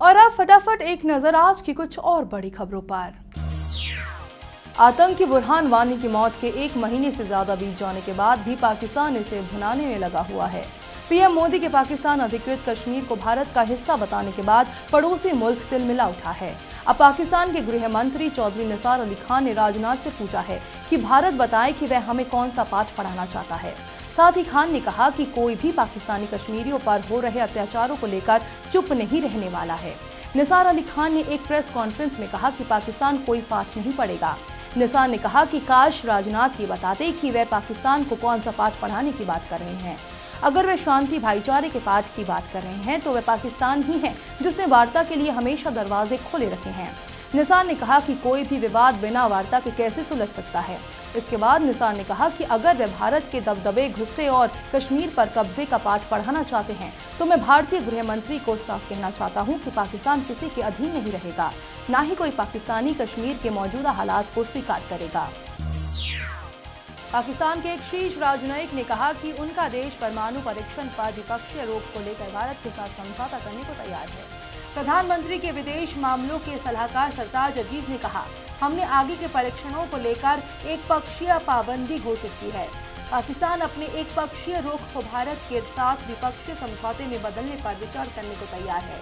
और अब फटाफट एक नज़र आज की कुछ और बड़ी खबरों पर। आतंकी बुरहान वानी की मौत के एक महीने से ज़्यादा बीत जाने के बाद भी पाकिस्तान इसे भुनाने में लगा हुआ है। पीएम मोदी के पाकिस्तान अधिकृत कश्मीर को भारत का हिस्सा बताने के बाद पड़ोसी मुल्क तिलमिला उठा है। अब पाकिस्तान के गृह मंत्री चौधरी निसार अली खान ने राजनाथ से पूछा है कि भारत बताए कि वह हमें कौन सा पाठ पढ़ाना चाहता है। साथ ही खान ने कहा कि कोई भी पाकिस्तानी कश्मीरियों पर हो रहे अत्याचारों को लेकर चुप नहीं रहने वाला है। निसार अली खान ने एक प्रेस कॉन्फ्रेंस में कहा कि पाकिस्तान कोई पाठ नहीं पढ़ेगा। निसार ने कहा कि काश राजनाथ ये बताते कि वह पाकिस्तान को कौन सा पाठ पढ़ाने की बात कर रहे हैं। अगर वे शांति भाईचारे के पाठ की बात कर रहे हैं तो वह पाकिस्तान ही है, जिसने वार्ता के लिए हमेशा दरवाजे खोले रखे हैं। निसार ने कहा कि कोई भी विवाद बिना वार्ता के कैसे सुलझ सकता है? इसके बाद निसार ने कहा कि अगर वे भारत के दबदबे गुस्से और कश्मीर पर कब्जे का पाठ पढ़ाना चाहते हैं तो मैं भारतीय गृह मंत्री को साफ़ कहना चाहता हूँ कि पाकिस्तान किसी के अधीन नहीं रहेगा, न ही कोई पाकिस्तानी कश्मीर के मौजूदा हालात को स्वीकार करेगा। पाकिस्तान के एक शीर्ष राजनयिक ने कहा कि उनका देश परमाणु परीक्षण पर द्विपक्षीय रोक को लेकर भारत के साथ समझौता करने को तैयार है। प्रधानमंत्री के विदेश मामलों के सलाहकार सरताज अज़ीज़ ने कहा, हमने आगे के परीक्षणों को लेकर एक पक्षीय पाबंदी घोषित की है। पाकिस्तान अपने एक पक्षीय रोक को भारत के साथ विपक्षीय समझौते में बदलने पर विचार करने को तैयार है।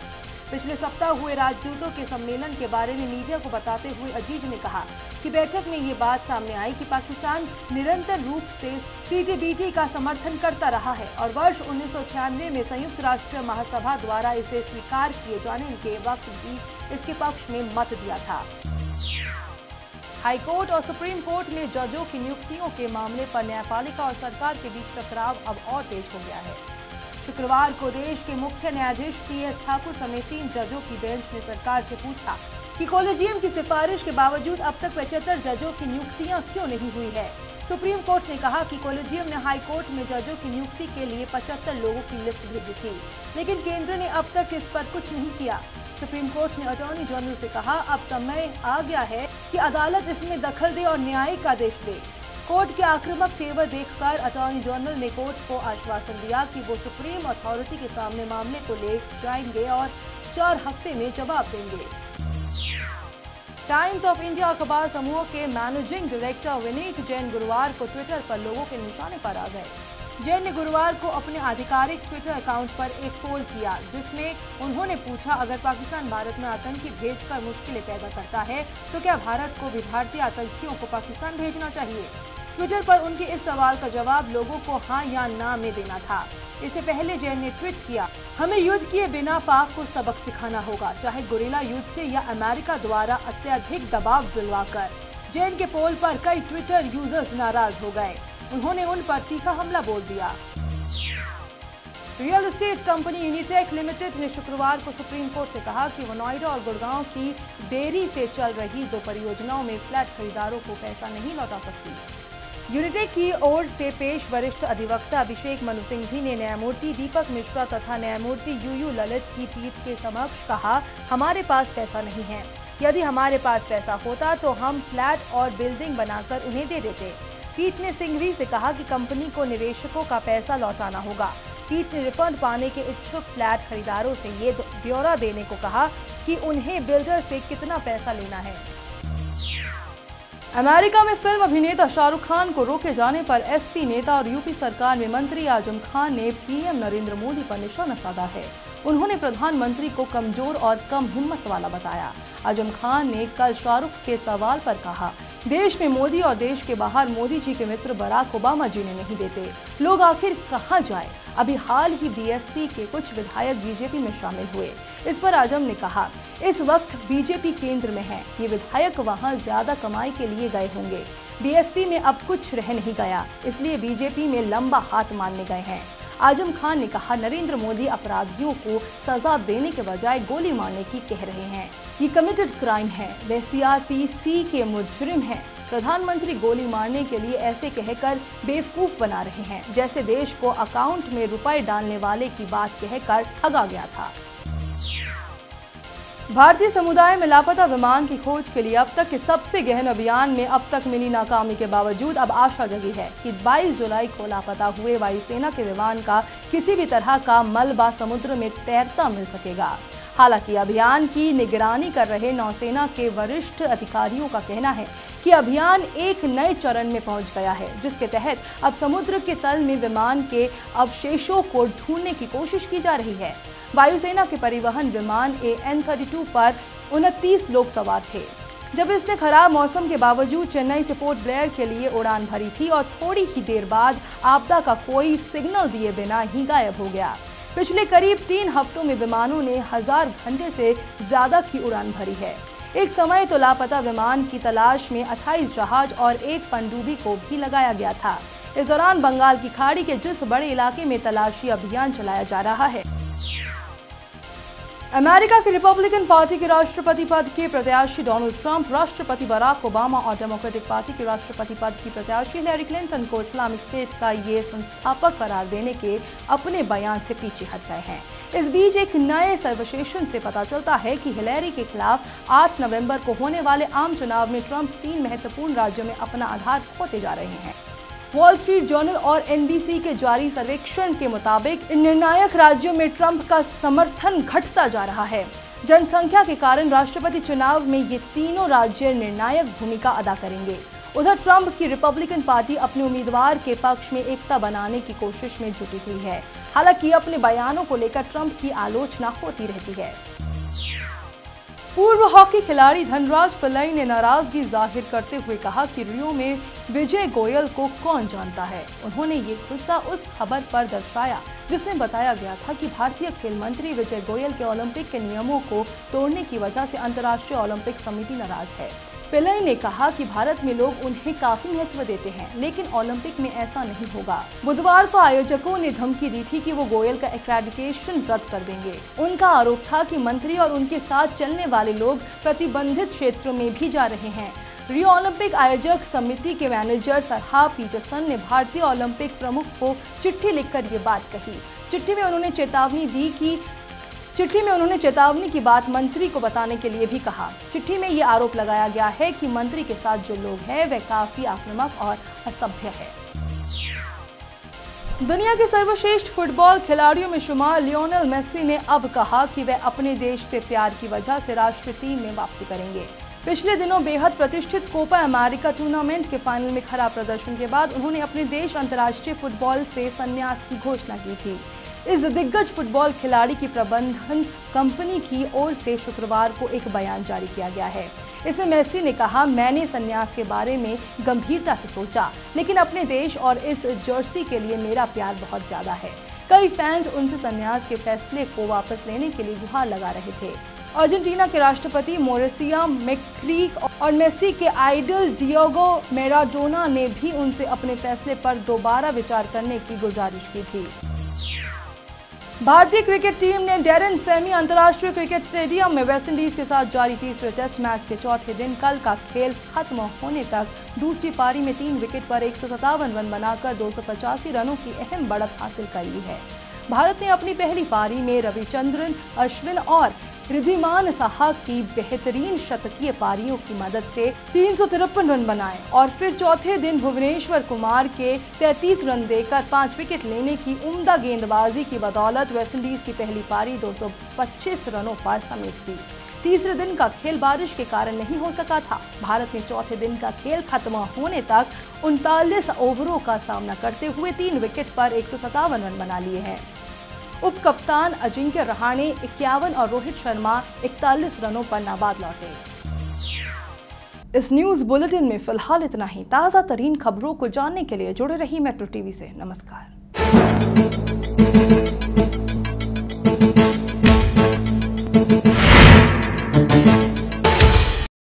पिछले सप्ताह हुए राजदूतों के सम्मेलन के बारे में मीडिया को बताते हुए अज़ीज़ ने कहा कि बैठक में ये बात सामने आई कि पाकिस्तान निरंतर रूप से सीटीबीटी का समर्थन करता रहा है और वर्ष उन्नीस सौ छियानवे में संयुक्त राष्ट्र महासभा द्वारा इसे स्वीकार किए जाने के वक्त भी इसके पक्ष में मत दिया था। हाईकोर्ट और सुप्रीम कोर्ट में जजों की नियुक्तियों के मामले पर न्यायपालिका और सरकार के बीच टकराव अब और तेज हो गया है। शुक्रवार को देश के मुख्य न्यायाधीश टी एस ठाकुर समेत तीन जजों की बेंच ने सरकार से पूछा कि कॉलेजियम की सिफारिश के बावजूद अब तक पचहत्तर जजों की नियुक्तियाँ क्यों नहीं हुई है? सुप्रीम कोर्ट ने कहा कि कॉलेजियम ने हाई कोर्ट में जजों की नियुक्ति के लिए पचहत्तर लोगों की लिस्ट भेजी थी, लेकिन केंद्र ने अब तक इस पर कुछ नहीं किया। सुप्रीम कोर्ट ने अटॉर्नी जनरल से कहा, अब समय आ गया है कि अदालत इसमें दखल दे और न्यायिक आदेश दे। कोर्ट के आक्रामक तेवर देखकर अटॉर्नी जनरल ने कोर्ट को आश्वासन दिया कि वो सुप्रीम अथॉरिटी के सामने मामले को ले जाएँगे और चार हफ़्ते में जवाब देंगे। टाइम्स ऑफ़ इंडिया अखबार समूह के मैनेजिंग डायरेक्टर विनीत जैन गुरुवार को ट्विटर पर लोगों के निशाने पर आ गए। जैन ने गुरुवार को अपने आधिकारिक ट्विटर अकाउंट पर एक पोल किया, जिसमें उन्होंने पूछा, अगर पाकिस्तान भारत में आतंकी भेजकर मुश्किलें पैदा करता है तो क्या भारत को भी भारतीय आतंकियों को पाकिस्तान भेजना चाहिए? ट्विटर पर उनके इस सवाल का जवाब लोगों को हाँ या ना में देना था। इससे पहले जैन ने ट्वीट किया, हमें युद्ध किए बिना पाक को सबक सिखाना होगा, चाहे गुरीला युद्ध से या अमेरिका द्वारा अत्यधिक दबाव दिलवाकर। जैन के पोल पर कई ट्विटर यूज़र्स नाराज़ हो गए। उन्होंने उन पर तीखा हमला बोल दिया। Real estate company Unitech limited ने शुक्रवार को सुप्रीम कोर्ट से कहा कि वो नोएडा और गुड़गांव की देरी से चल रही दो परियोजनाओं में फ्लैट खरीदारों को पैसा नहीं लौटा सकती। यूनिटेक की ओर से पेश वरिष्ठ अधिवक्ता अभिषेक मनु सिंघवी ने न्यायमूर्ति दीपक मिश्रा तथा न्यायमूर्ति यू यू ललित की पीठ के समक्ष कहा, हमारे पास पैसा नहीं है। यदि हमारे पास पैसा होता तो हम फ्लैट और बिल्डिंग बनाकर उन्हें दे देते। पीठ ने सिंघवी से कहा कि कंपनी को निवेशकों का पैसा लौटाना होगा। पीठ ने रिफंड पाने के इच्छुक फ्लैट खरीदारों से ये ब्यौरा देने को कहा कि उन्हें बिल्डर से कितना पैसा लेना है। अमेरिका में फ़िल्म अभिनेता शाहरुख खान को रोके जाने पर एसपी नेता और यूपी सरकार में मंत्री आज़म खान ने पीएम नरेंद्र मोदी पर निशाना साधा है। उन्होंने प्रधानमंत्री को कमज़ोर और कम हिम्मत वाला बताया। आज़म खान ने कल शाहरुख के सवाल पर कहा देश में मोदी और देश के बाहर मोदी जी के मित्र बराक ओबामा जी ने नहीं देते। लोग आखिर कहाँ जाए? अभी हाल ही बीएसपी के कुछ विधायक बीजेपी में शामिल हुए। इस पर आज़म ने कहा, इस वक्त बीजेपी केंद्र में है। ये विधायक वहाँ ज़्यादा कमाई के लिए गए होंगे। बीएसपी में अब कुछ रह नहीं गया, इसलिए बीजेपी में लंबा हाथ मानने गए हैं। आज़म खान ने कहा, नरेंद्र मोदी अपराधियों को सजा देने के बजाय गोली मारने की कह रहे हैं। ये कमिटेड क्राइम है। वे सीआरपीसी के मुजरिम हैं। प्रधानमंत्री गोली मारने के लिए ऐसे कहकर बेवकूफ़ बना रहे हैं। जैसे देश को अकाउंट में रुपए डालने वाले की बात कहकर ठगा गया था। भारतीय समुदाय में लापता विमान की खोज के लिए अब तक के सबसे गहन अभियान में अब तक मिली नाकामी के बावजूद अब आशा जगी है कि 22 जुलाई को लापता हुए वायुसेना के विमान का किसी भी तरह का मलबा समुद्र में तैरता मिल सकेगा। हालाँकि अभियान की निगरानी कर रहे नौसेना के वरिष्ठ अधिकारियों का कहना है कि अभियान एक नए चरण में पहुँच गया है, जिसके तहत अब समुद्र के तल में विमान के अवशेषों को ढूँढने की कोशिश की जा रही है। वायुसेना के परिवहन विमान ए एन थर्टी टू पर उनतीस लोग सवार थे। जब इसने खराब मौसम के बावजूद चेन्नई से पोर्ट ब्लेयर के लिए उड़ान भरी थी और थोड़ी ही देर बाद आपदा का कोई सिग्नल दिए बिना ही गायब हो गया। पिछले करीब तीन हफ्तों में विमानों ने हज़ार घंटे से ज़्यादा की उड़ान भरी है। एक समय तो लापता विमान की तलाश में 28 जहाज़ और एक पनडुब्बी को भी लगाया गया था। इस दौरान बंगाल की खाड़ी के जिस बड़े इलाके में तलाशी अभियान चलाया जा रहा है। अमेरिका की रिपब्लिकन पार्टी के राष्ट्रपति पद के प्रत्याशी डोनाल्ड ट्रंप राष्ट्रपति बराक ओबामा और डेमोक्रेटिक पार्टी के राष्ट्रपति पद की प्रत्याशी हिलेरी क्लिंटन को इस्लामिक स्टेट का ये संस्थापक करार देने के अपने बयान से पीछे हट गए हैं। इस बीच एक नए सर्वशेषण से पता चलता है कि हिलेरी के खिलाफ 8 नवंबर को होने वाले आम चुनाव में ट्रंप तीन महत्वपूर्ण राज्यों में अपना आधार खोते जा रहे हैं। वॉल स्ट्रीट जर्नल और एनबीसी के जारी सर्वेक्षण के मुताबिक इन निर्णायक राज्यों में ट्रंप का समर्थन घटता जा रहा है। जनसंख्या के कारण राष्ट्रपति चुनाव में ये तीनों राज्य निर्णायक भूमिका अदा करेंगे। उधर ट्रंप की रिपब्लिकन पार्टी अपने उम्मीदवार के पक्ष में एकता बनाने की कोशिश में जुटी हुई है। हालाँकि अपने बयानों को लेकर ट्रंप की आलोचना होती रहती है। पूर्व हॉकी खिलाड़ी धनराज पिल्लई ने नाराज़गी ज़ाहिर करते हुए कहा कि रियो में विजय गोयल को कौन जानता है। उन्होंने ये गुस्सा उस खबर पर दर्शाया, जिसमें बताया गया था कि भारतीय खेल मंत्री विजय गोयल के ओलंपिक के नियमों को तोड़ने की वजह से अंतर्राष्ट्रीय ओलंपिक समिति नाराज़ है। पिलई ने कहा कि भारत में लोग उन्हें काफ़ी महत्व देते हैं, लेकिन ओलंपिक में ऐसा नहीं होगा। बुधवार को आयोजकों ने धमकी दी थी कि वो गोयल का एक्रेडिटेशन रद्द कर देंगे। उनका आरोप था कि मंत्री और उनके साथ चलने वाले लोग प्रतिबंधित क्षेत्रों में भी जा रहे हैं। रियो ओलंपिक आयोजक समिति के मैनेजर सरहा पीटरसन ने भारतीय ओलंपिक प्रमुख को चिट्ठी लिखकर ये बात कही। चिट्ठी में उन्होंने चेतावनी दी कि चिट्ठी में उन्होंने चेतावनी की बात मंत्री को बताने के लिए भी कहा। चिट्ठी में ये आरोप लगाया गया है कि मंत्री के साथ जो लोग हैं वे काफ़ी आक्रामक और असभ्य है। दुनिया के सर्वश्रेष्ठ फुटबॉल खिलाड़ियों में शुमार लियोनल मेस्सी ने अब कहा कि वे अपने देश से प्यार की वजह से राष्ट्रीय टीम में वापसी करेंगे। पिछले दिनों बेहद प्रतिष्ठित कोपा अमेरिका टूर्नामेंट के फाइनल में खराब प्रदर्शन के बाद उन्होंने अपने देश अंतर्राष्ट्रीय फुटबॉल से संन्यास की घोषणा की थी। इस दिग्गज फुटबॉल खिलाड़ी की प्रबंधन कंपनी की ओर से शुक्रवार को एक बयान जारी किया गया है। इसमें मेसी ने कहा, मैंने संन्यास के बारे में गंभीरता से सोचा, लेकिन अपने देश और इस जर्सी के लिए मेरा प्यार बहुत ज़्यादा है। कई फैंस उनसे संन्यास के फैसले को वापस लेने के लिए गुहार लगा रहे थे। अर्जेंटीना के राष्ट्रपति मोरेसिया मेक्रीक और मेसी के आइडल डियोगो मेराडोना ने भी उनसे अपने फैसले पर दोबारा विचार करने की गुजारिश की थी। भारतीय क्रिकेट टीम ने डेरन सेमी अंतर्राष्ट्रीय क्रिकेट स्टेडियम में वेस्टइंडीज के साथ जारी तीसरे टेस्ट मैच के चौथे दिन कल का खेल खत्म होने तक दूसरी पारी में तीन विकेट पर एक सौ सत्तावन रन बनाकर दो रनों की अहम बढ़त हासिल कर ली है। भारत ने अपनी पहली पारी में रविचंद्रन, अश्विन और रिधिमान साहा की बेहतरीन शतकीय पारियों की मदद से तीन सौ तिरपन रन बनाए और फिर चौथे दिन भुवनेश्वर कुमार के 33 रन देकर पाँच विकेट लेने की उम्दा गेंदबाजी की बदौलत वेस्टइंडीज की पहली पारी 225 रनों पर समेट दी। तीसरे दिन का खेल बारिश के कारण नहीं हो सका था। भारत ने चौथे दिन का खेल खत्म होने तक उनतालीस ओवरों का सामना करते हुए तीन विकेट पर एक सौ सत्तावन रन बना लिए हैं। उप कप्तान अजिंक्य रहाणे, इक्यावन और रोहित शर्मा इकतालीस रनों पर नाबाद लौटे। इस न्यूज़ बुलेटिन में फ़िलहाल इतना ही। ताज़ा तरीन खबरों को जानने के लिए जुड़े रही मेट्रो टीवी से। नमस्कार।